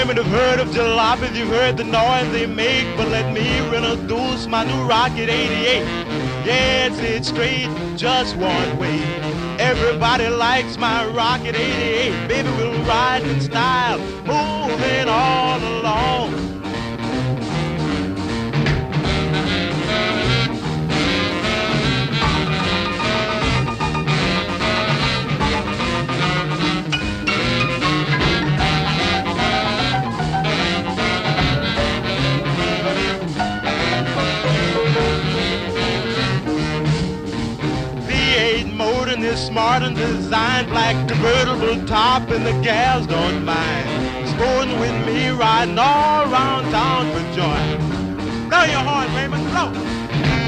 women have heard of jalopies, you've heard the noise they make, but let me introduce my new Rocket 88. Yes, it's straight, just one way. Everybody likes my Rocket 88. Baby, we'll ride in style, moving all along. And is smart and designed, black convertible top, and the gals don't mind. Sporting with me, riding all around town for joy. Blow your horn, Raymond, blow.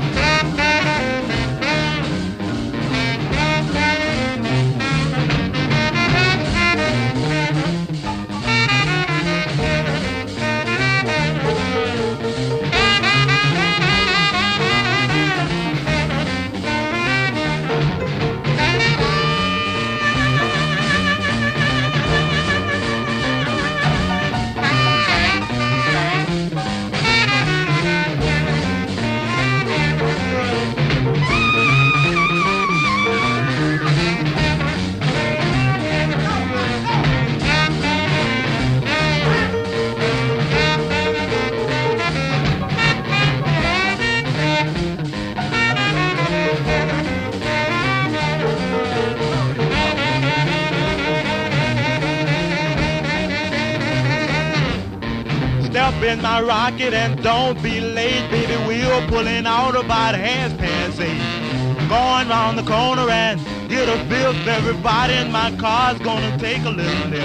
Step in my rocket and don't be late, baby. We're pulling out about half past eight. Going round the corner and get a fifth. Everybody in my car's gonna take a little nip.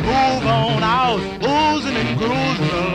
Move on out, oozing and cruising.